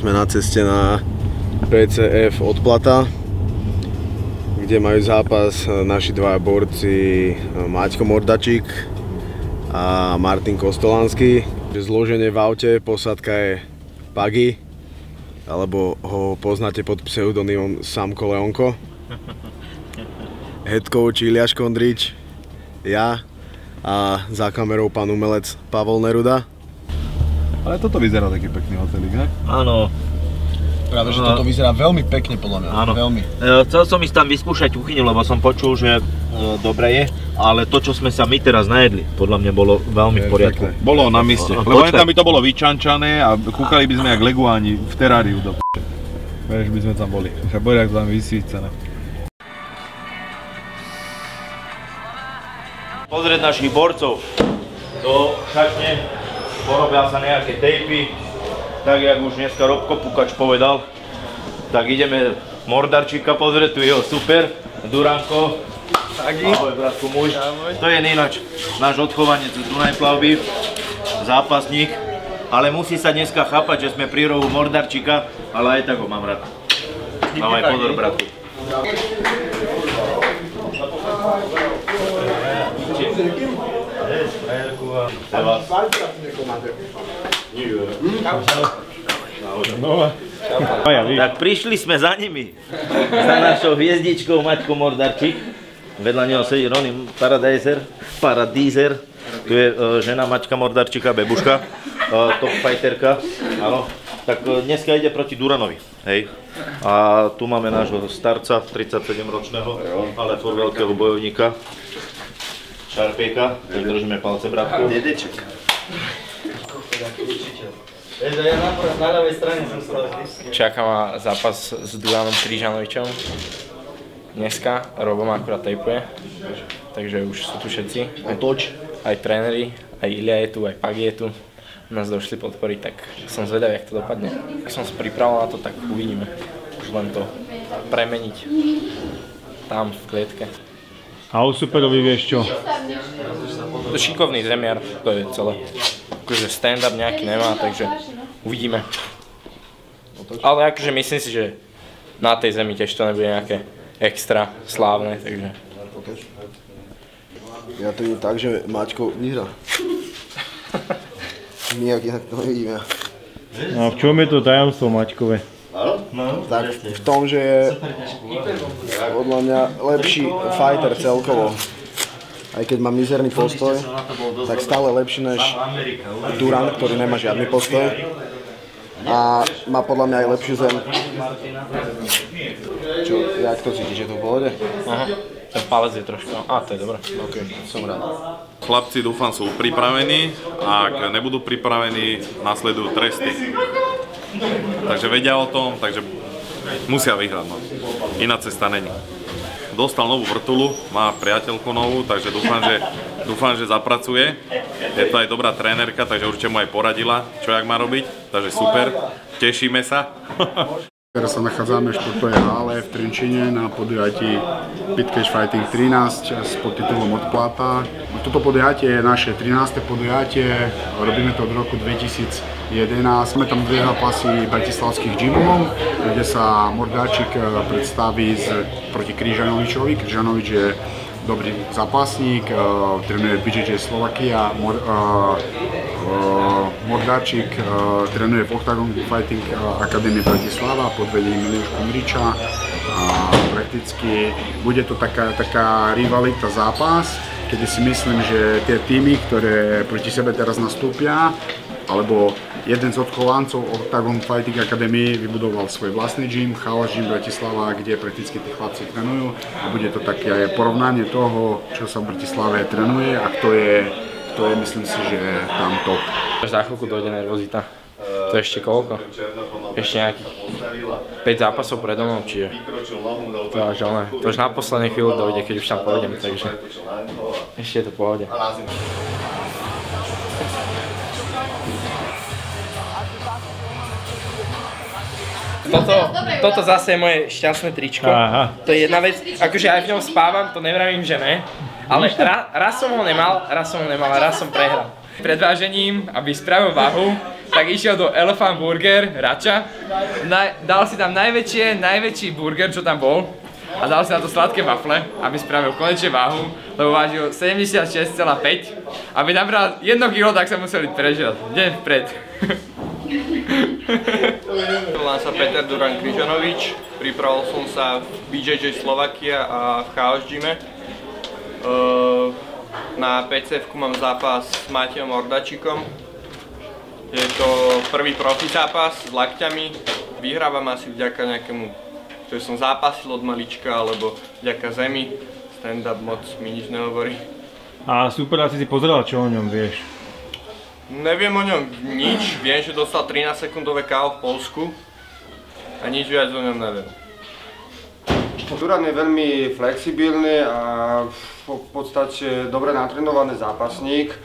Sme na ceste na PCF odplata, kde majú zápas naši dva borci Maťko Mordačík a Martin Kostolanský. Zloženie v aute, posadka je Pagi, alebo ho poznáte pod pseudonymom Samko Leonko. Head coach Iliáš Kondrič, ja a za kamerou pán umelec Pavol Neruda. Ale toto vyzerá taký pekný hotelík, ne? Áno. Práve, že toto vyzerá veľmi pekne podľa mňa. Áno. Veľmi. E, Chcel som ísť tam vyskúšať kuchyňu, lebo som počul, že e, dobre je, ale to, čo sme sa my teraz najedli, podľa mňa bolo veľmi v poriadku. Bolo na mieste. Lebo tam by to bolo vyčančané a kúkali by sme jak leguáni v teráriu do p***. Vieš, by sme tam boli. Však boli jak tam vysvícené. Pozrieť našich borcov do šatne, porobia sa nejaké tejpy, tak jak už dneska Robko Pukač povedal, tak ideme Mordarčíka pozrieť, tu je jeho super, Duranko. Ahoj, bratku môj. To je ináč náš odchovanec z Dunaj plavby, zápasník, ale musí sa dneska chápať, že sme pri rohu Mordarčíka, ale aj tak ho mám rád. Mám aj pozor, bratku. Tak prišli sme za nimi. Za našou hviezdičkou Maťko Mordarčík. Vedľa neho sedí Ronny Paradiser, Paradiser. Tu je e, žena Maťka Mordarčíka, Bebuška, e, top fighterka. Áno. Tak e, dneska ide proti Duranovi. Hej. A tu máme nášho starca, 37 ročného, ale furt veľkého bojovníka. Šarpieka, tak držíme palce, bratku. Dedeček. Vieš, ja na, na ľavej strane som stal. Čaká ma zápas s Duranom Krížanovičom. Dneska Robo ma akurát tejpuje, takže už sú tu všetci. Otoč. Aj tréneri, aj Ilia je tu, aj Pag je tu. Nás došli podporiť, tak som zvedavý, jak to dopadne. Ak som sa pripravoval na to, tak uvidíme. Už len to premeniť tam v klietke. A o superovi vieš čo? To šikovný zemiar, to je celé. Akože stand-up nejaký nemá, takže uvidíme. Ale akože myslím si, že na tej zemi tiež to nebude nejaké extra slávne, takže Ja to vidím tak, že Maťko vyhrá. Nijak inak to nevidím ja. No a v čom je to tajomstvo Maťkové? Tak v tom, že je podľa mňa lepší fighter celkovo. Aj keď má mizerný postoj, tak stále lepší než Duran, ktorý nemá žiadny postoj. A má podľa mňa aj lepšiu zem. Čo, jak to cítiš, je to v pohode? aha, ten palec je trošku, a to je dobré. OK, som rád. Chlapci dúfam sú pripravení a ak nebudú pripravení, nasledujú tresty. Takže vedia o tom, takže musia vyhrať. No. Iná cesta není. Dostal novú vrtulu, má priateľku novú, takže dúfam, že, dúfam, že zapracuje. Je to aj dobrá trénerka, takže určite mu aj poradila, čo jak má robiť. Takže super, tešíme sa. Teraz sa nachádzame v športovej hále v Trenčine na podujatí Pit Cage Fighting 13 s podtitulom Odplata. Toto podujatie je naše 13. podujatie, robíme to od roku 2011. Máme tam dve zápasy bratislavských gymov, kde sa Mordáčik predstaví z, proti Krížanovičovi. Krížanovič je dobrý zápasník, eh, trénuje BJJ Slovakia, Mor, eh, eh, Mordáčik eh, trénuje v Octagon Fighting eh, Academy Bratislava pod vedením Miliuška Mriča prakticky bude to taká, taká rivalita zápas, kedy si myslím, že tie týmy, ktoré proti sebe teraz nastúpia, alebo jeden z odchovancov Octagon Fighting Academy vybudoval svoj vlastný gym, Chaos Gym Bratislava, kde prakticky tí chlapci trénujú a bude to také porovnanie toho, čo sa v Bratislave trénuje a kto je, kto je myslím si, že tam top. Až za chvíľku dojde nervozita. To je ešte koľko? Ešte nejakých 5 zápasov predo mnou, čiže to až, ale, to až na poslednej chvíľu dojde, keď už tam pôjdem, takže ešte je to v pohode. Toto, toto zase je moje šťastné tričko. Aha. To je jedna vec, akože aj v ňom spávam, to nevravím, že ne. Ale ra, raz som ho nemal, raz som ho nemal a raz som prehral. Pred vážením, aby spravil váhu, tak išiel do Elephant Burger, Rača, na, dal si tam najväčšie, najväčší burger, čo tam bol a dal si na to sladké wafle, aby spravil konečne váhu, lebo vážil 76,5. Aby nabral 1 kg, tak sa museli prežať. Deň vpred. Volám sa Peter Duran Križanovič, pripravil som sa v BJJ Slovakia a v Chaos Gyme. Uh, na PCF mám zápas s Matejom Ordačikom. Je to prvý profi zápas s lakťami. Vyhrávam asi vďaka nejakému, že som zápasil od malička, alebo vďaka zemi. Stand-up moc mi nič nehovorí. A super, asi si pozeral, čo o ňom vieš. Neviem o ňom nič, viem, že dostal 13 sekundové KO v Polsku a nič viac o ňom neviem. Duran je veľmi flexibilný a v podstate dobre natrenovaný zápasník. E,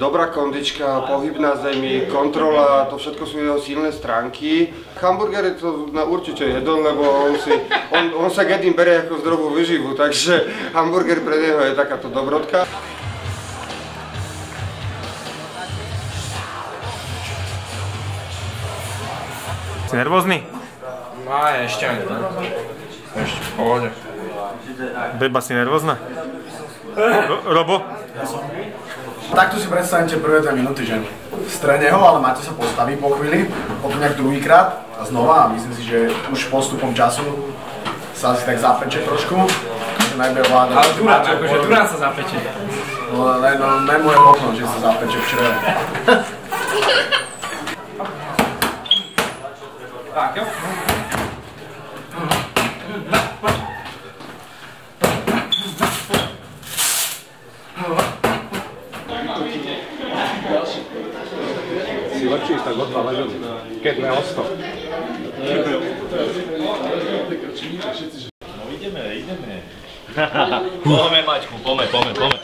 Dobrá kondička, pohyb na zemi, kontrola, to všetko sú jeho silné stránky. Hamburger je to na určite jedol, lebo on, si, on, on sa gedým berie ako zdravú vyživu, takže hamburger pre neho je takáto dobrodka. Si nervózny? No ešte ani. Ešte v pohode. Beba si nervózna? Ro- Robo? Takto si predstavte prvé 2 minúty, že strene ho, ale máte sa postaví po chvíli, potom nejak druhýkrát a znova a myslím si, že už postupom času sa asi tak zapeče trošku, že najmä vláda. Ale Durán, akože Durán sa zapeče. No, ne, no, ne moje okno, že sa zapeče v čreve. Tak jo. Lepší tak od dva leželi. Keď ne o 100. Poďme Maťku, poďme, poďme, poďme.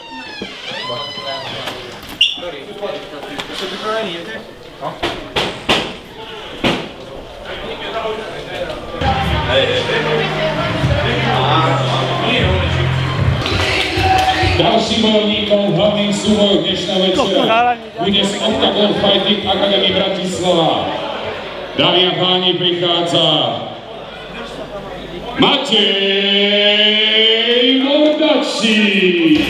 Ďalším bojovníkom, hlavným súbojom dnešného večera bude z Octagon Fighting Academy Bratislava. Dámy a páni, prichádza Matej Mordačík.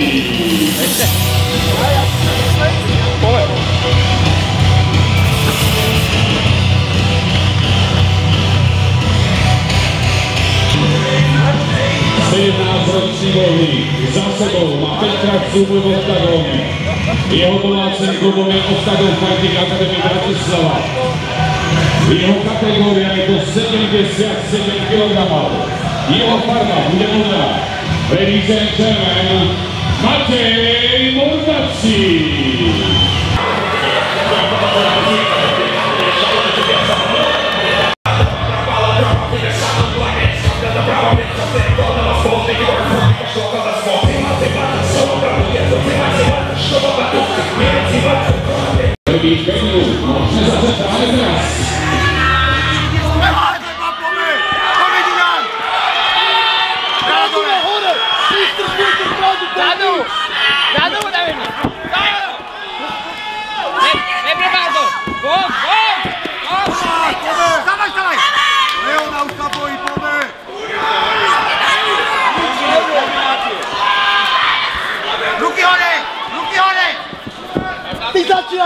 Ročný bojovník za sebou má 5 krát v Octagone. Jeho domácim klubom je Octagon Fighting Academy Bratislava. Jeho kategória je do 77 kg. Jeho farba bude modrá. Ladies and gentlemen, Matej Mordaci.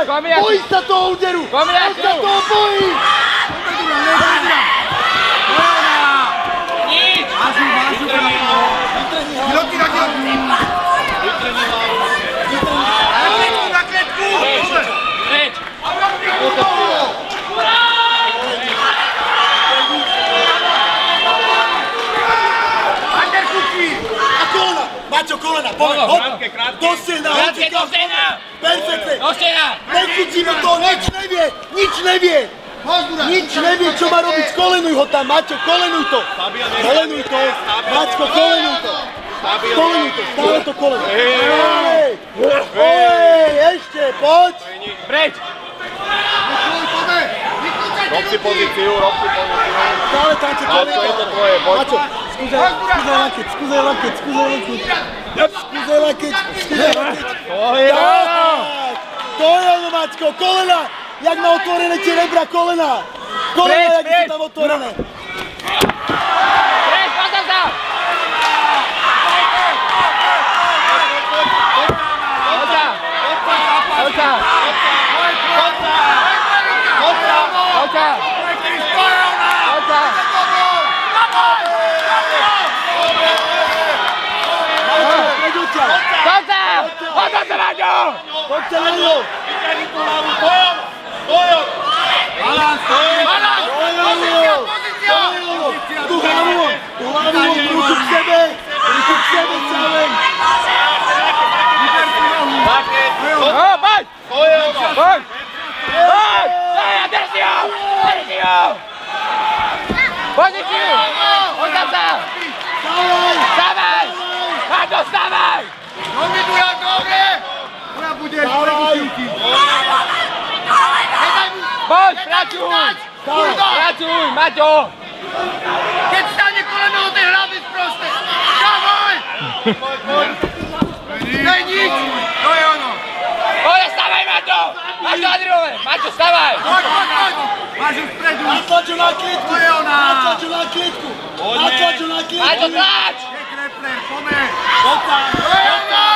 Komiaky. Bojí sa toho úderu! Komiaky. On sa toho bojí! Nič! Mážu, mážu, brácho! Vyloky na kletku! Na kletku, na kletku! Preč! A kolena! Maťo, kolena, poďme, Bolo, hop! krátke, krátke. Do stena, Krátke utíka, do stena. Perfektne! Do stena! Nechytí mu to, nič nevie, nič nevie! Nič nevie, čo má robiť, kolenuj ho tam, Maťo, kolenuj to! Kolenuj to, Maťko, kolenuj to! Kolenuj to, stále to ej, ešte, poď! Preč! Rob si pozíciu, rob si pozíciu. Stále tam to je to tvoje, poď. Maťo, skúzaj, skúzaj lakeť, skúzaj lakeť, skúzaj lakeť! Skúzaj lakeť, skúzaj lakeť! Tak! To je ono, Maťko, kolena! jak má otvorené tie rebra, kolena. Kolena, jak sú tam otvorené. Preč, pozor sa! Poď sa! Poď sa! Poď sa! Poď sa! Preď ťa. Poď sa! Poď sa, Maťo! Poď sa, Lelio. Lelio. Lelio. Tu hlavu, tu hlavu, ruku k sebe, ruku k sebe celé. No, poď! Poď! Poď! Daj, drži ho! Drži ho! Pozíciu! Odstav sa! Dávaj. Stavaj! Maťo, stavaj! Poď, pracuj! Pracuj, Maťo! Keď stane koleno do tej hlavy sproste! Dávaj! Daj nič! To je ono! Poď, stavaj, Maťo! Maťo, Adriole! Maťo, stavaj! Poď, poď, poď! Máš ju vpredu! Natlač ho na klitku. To je ona! Natlač ho na klitku. Natlač ho na klitku. Maťo, tlač! Je krepler, pome! Poď tam. To je ona!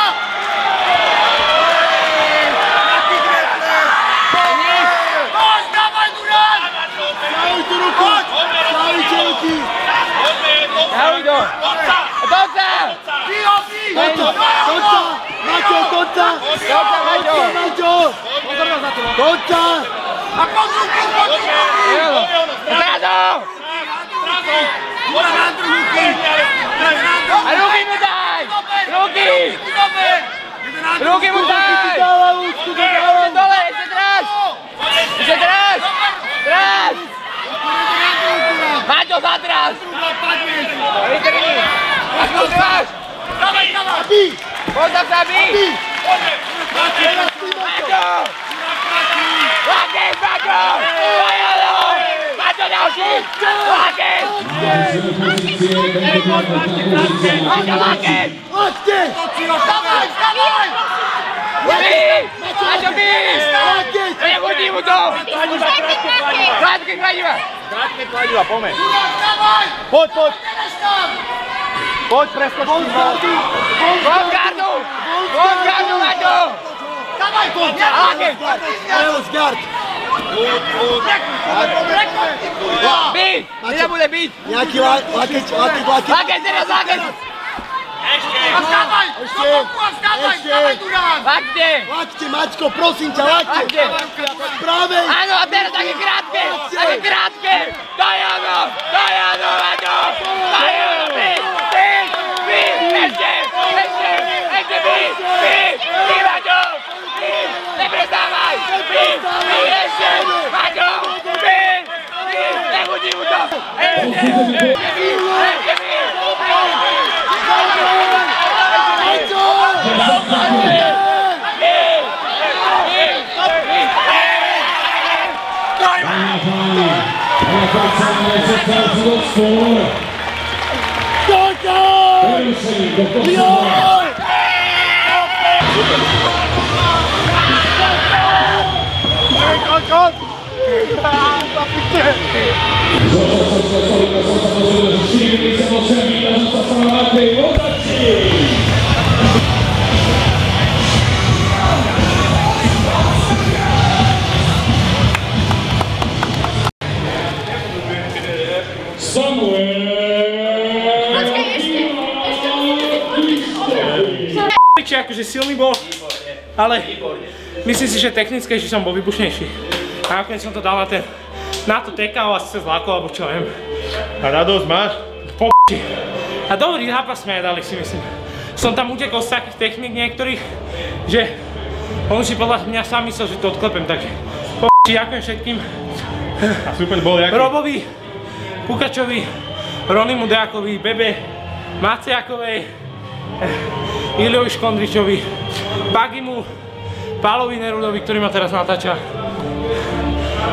Taký krepler! Poď, dávaj, Duran! Stavuj tú ruku. Stavujte ruky. Daruj to! Poď sa! Ty ho, ty! Toďte, toďte. Maťo, toďte. Toďte, Maťo! Maťo. Toďte. A pod ruku, pod ruku! Zrazu! Duran, na druhú ruky! A ruky mu daj! Ruky! Dobre! Jeden na druhú Ruky mu daj! Dávaj úctu, Ešte dávaj. dole, ešte drž! Ešte drž! Drž! Maťo, zadrž! Vytrni! Maťo, drž! Dávaj, dávaj! Bí. Postav sa, by! Maťo! Lakis, Maťo! Pojalo! Maťo, ďalší! Lakis! Maťo, Lakis! Laťte. Dávaj, dávaj! By! Maťo, by! Laťte. Nechodí mu to! Krátky kladiva! Dávaj! Poď, poď. Poď, preskoč Von z gardu. Von z Von gardu. gardu! Evo z gard. By! Nezabude byť! Nejaký la- lakeť, lakeť, lakeť. Lakis, teraz Lakis! A vstávaj! Do Ešte. boku a vstávaj! Ešte. Vstávaj, Duran! Lakte! Laťte, Maťko, prosím ťa, laťte. Lakte! Pravej. Áno, a teraz také krátke! Také krátke! To je ono! To je ono, Maťo! To je ono! By! By! By! Ešte! Ešte! Ešte by! By! By, Maťo! By! Neprestávaj! By! By! Ešte! Akože silný bol, ale myslím si, že technickejší som bol vybušnejší. A nakoniec som to dal na ten, na to tekao asi sa zlákol, alebo čo viem. A radosť máš? Po A dobrý zápas sme aj dali si myslím. Som tam utekol z takých technik niektorých, že on si podľa mňa sám myslel, že to odklepem, takže po ďakujem všetkým. A super bol jaký? Robovi, Pukačovi, Ronimu Deakovi, Bebe, Maciakovej, eh, Iliovi Škondričovi, Bagimu, Pálovi Nerudovi, ktorý ma teraz natáča.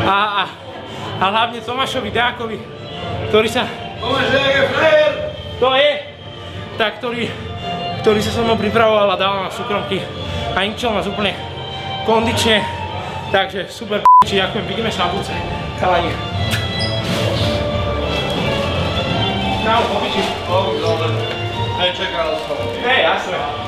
A, a, a hlavne Tomášovi Deakovi, ktorý sa... To je! Tak, ktorý, ktorý sa so mnou pripravoval a dával na súkromky a inčil nás úplne kondične. Takže super či ďakujem, vidíme sa na budúce. Chalani. Čau, popiči. Hej, čakal som. Hej, jasné.